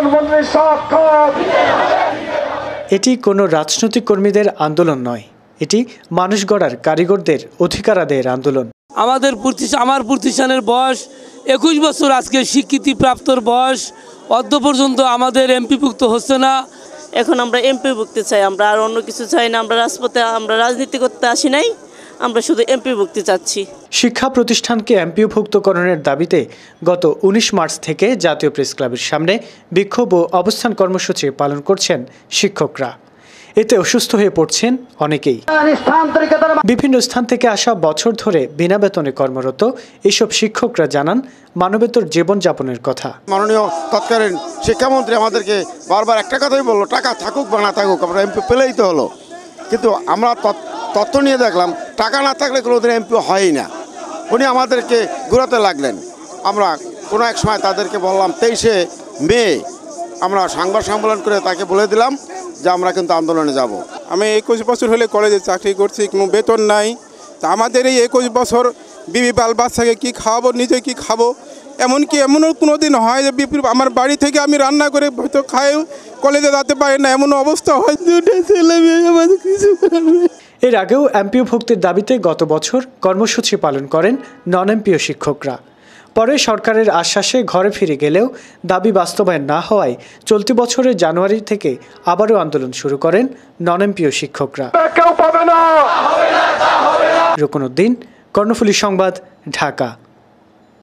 প্রধানমন্ত্রী সাক্ষাৎ। এটি কোনো রাজনৈতিক কর্মীদের আন্দোলন নয়। এটি মানুষ গড়ার কারিগরদের অধিকার আদায়ের আন্দোলন। আমাদের প্রতিষ্ঠা আমার প্রতিষ্ঠানের বয়স একুশ বছর আজকে স্বীকৃতি প্রাপ্তর বয়স। অদ্য পর্যন্ত আমাদের এমপিভুক্ত হচ্ছে না। এখন আমরা এমপি ভুক্তি চাই আমরা আর অন্য কিছু চাই না আমরা রাজপথে আমরা রাজনীতি করতে আসি নাই। আমরা শুধু এমপি ভুক্তি চাচ্ছি। শিক্ষা প্রতিষ্ঠানকে এমপিওভুক্তকরণের দাবিতে গত উনিশ মার্চ থেকে জাতীয় প্রেস ক্লাবের সামনে বিক্ষোভ ও অবস্থান কর্মসূচি পালন করছেন শিক্ষকরা। এতে অসুস্থ হয়ে পড়ছেন অনেকেই। বিভিন্ন স্থান থেকে আসা বছর ধরে বিনা বেতনে কর্মরত এইসব শিক্ষকরা জানান মানবেতর জীবনযাপনের কথা। মাননীয় তৎকালীন শিক্ষামন্ত্রী আমাদেরকে বারবার একটা কথাই বলল টাকা থাকুক বা না থাকুক আমরা এমপি পেলেই তো হলো। কিন্তু আমরা তথ্য নিয়ে দেখলাম টাকা না থাকলে কোনোদিন এমপি হয়ই না। উনি আমাদেরকে ঘুরাতে লাগলেন। আমরা কোনো এক সময় তাদেরকে বললাম তেইশে মে আমরা সাংবাদ সম্মেলন করে তাকে বলে দিলাম যে আমরা কিন্তু আন্দোলনে যাব। আমি একুশ বছর হলে কলেজে চাকরি করছি কোনো বেতন নাই। তা আমাদের এই একুশ বছর বিবি বাল বাচ্চাকে কী খাওয়াবো নিজে কি খাব? এমনকি এমনও কোনো দিন হয় যে বিপি আমার বাড়ি থেকে আমি রান্না করে হয়তো খাই কলেজে যেতে পারি না এমন অবস্থা হয়। দুটো ছেলে মেয়ে আমাদের কিছু। এর আগেও এমপিও ভুক্তির দাবিতে গত বছর কর্মসূচি পালন করেন নন এমপিও শিক্ষকরা। পরে সরকারের আশ্বাসে ঘরে ফিরে গেলেও দাবি বাস্তবায়ন না হওয়ায় চলতি বছরের জানুয়ারি থেকে আবারও আন্দোলন শুরু করেন নন এমপিও শিক্ষকরা রুকনুদ্দিন কর্ণফুলী সংবাদ ঢাকা।